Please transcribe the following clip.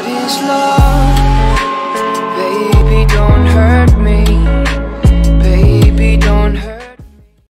What is love? Baby, don't